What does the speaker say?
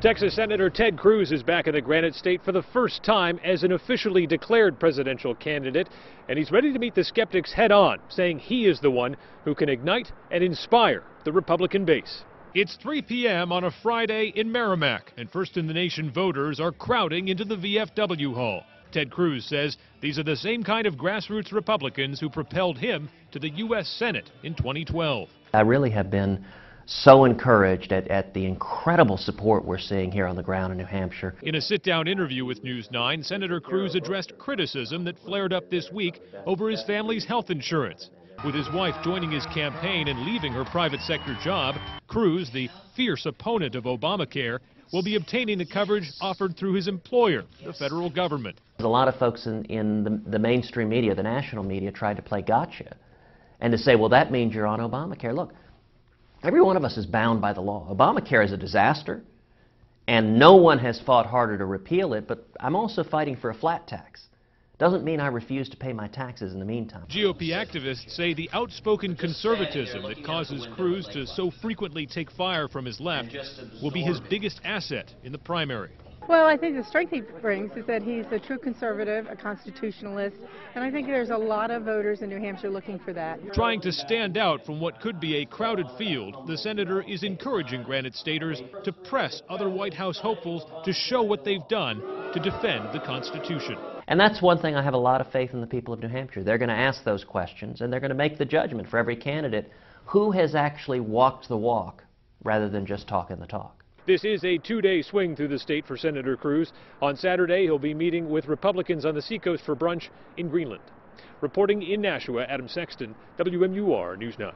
Texas Senator Ted Cruz is back in the Granite State for the first time as an officially declared presidential candidate, and he's ready to meet the skeptics head on, saying he is the one who can ignite and inspire the Republican base. It's 3 p.m. on a Friday in Merrimack, and First in the Nation voters are crowding into the VFW hall. Ted Cruz says these are the same kind of grassroots Republicans who propelled him to the U.S. Senate in 2012. I really have been so encouraged at, at the incredible support we're seeing here on the ground in New Hampshire. In a sit-down interview with News 9, Senator Cruz addressed criticism that flared up this week over his family's health insurance. With his wife joining his campaign and leaving her private sector job, Cruz, the fierce opponent of Obamacare, will be obtaining the coverage offered through his employer, the federal government. A lot of folks in, in the, the mainstream media, the national media, tried to play gotcha and to say, well, that means you're on Obamacare. Look, Every one of us is bound by the law. Obamacare is a disaster, and no one has fought harder to repeal it, but I'm also fighting for a flat tax. Doesn't mean I refuse to pay my taxes in the meantime. GOP activists say the outspoken conservatism that causes Cruz to so frequently take fire from his left will be his biggest asset in the primary. Well, I think the strength he brings is that he's a true conservative, a constitutionalist, and I think there's a lot of voters in New Hampshire looking for that. Trying to stand out from what could be a crowded field, the senator is encouraging Granite Staters to press other White House hopefuls to show what they've done to defend the Constitution. And that's one thing I have a lot of faith in the people of New Hampshire. They're going to ask those questions, and they're going to make the judgment for every candidate who has actually walked the walk rather than just talking the talk. This is a two-day swing through the state for Senator Cruz. On Saturday, he'll be meeting with Republicans on the seacoast for brunch in Greenland. Reporting in Nashua, Adam Sexton, WMUR News 9.